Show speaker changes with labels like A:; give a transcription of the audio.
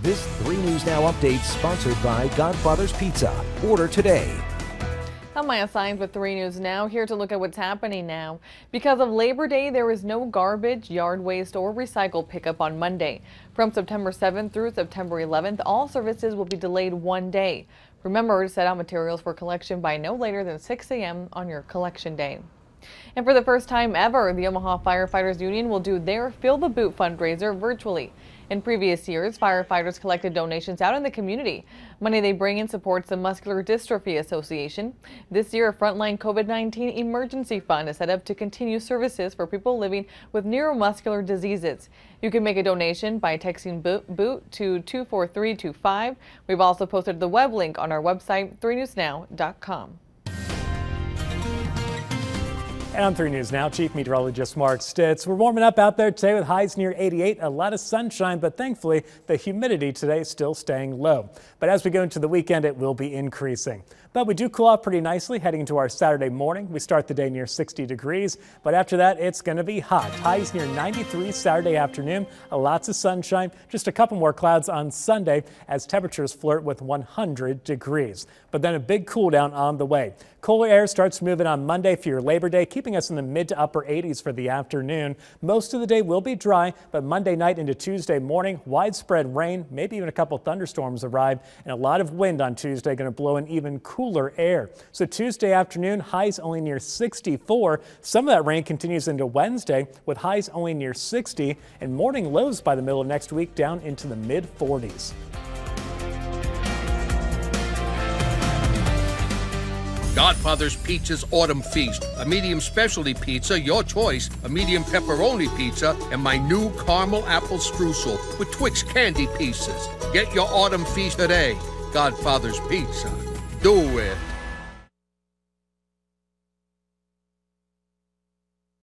A: This 3 News Now update sponsored by Godfather's Pizza. Order today.
B: I'm Maya Signs with 3 News Now, here to look at what's happening now. Because of Labor Day, there is no garbage, yard waste, or recycle pickup on Monday. From September 7th through September 11th, all services will be delayed one day. Remember to set out materials for collection by no later than 6 a.m. on your collection day. And for the first time ever, the Omaha Firefighters Union will do their Fill the Boot fundraiser virtually. In previous years, firefighters collected donations out in the community. Money they bring in supports the Muscular Dystrophy Association. This year, a frontline COVID-19 emergency fund is set up to continue services for people living with neuromuscular diseases. You can make a donation by texting BOOT to 24325. We've also posted the web link on our website, 3newsnow.com.
C: And on 3 News Now, Chief Meteorologist Mark Stitz. We're warming up out there today with highs near 88, a lot of sunshine, but thankfully the humidity today is still staying low. But as we go into the weekend, it will be increasing. But we do cool off pretty nicely heading into our Saturday morning. We start the day near 60 degrees, but after that, it's going to be hot. Highs near 93 Saturday afternoon, lots of sunshine, just a couple more clouds on Sunday as temperatures flirt with 100 degrees. But then a big cool down on the way. Cooler air starts moving on Monday for your Labor Day, keeping us in the mid to upper 80s for the afternoon. Most of the day will be dry, but Monday night into Tuesday morning, widespread rain, maybe even a couple thunderstorms arrive, and a lot of wind on Tuesday going to blow in even cooler cooler air. So Tuesday afternoon, highs only near 64. Some of that rain continues into Wednesday with highs only near 60 and morning lows by the middle of next week down into the mid 40s.
D: Godfather's Pizza's Autumn Feast, a medium specialty pizza, your choice, a medium pepperoni pizza, and my new caramel apple streusel with Twix candy pieces. Get your Autumn Feast today. Godfather's Pizza do it.